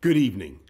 Good evening.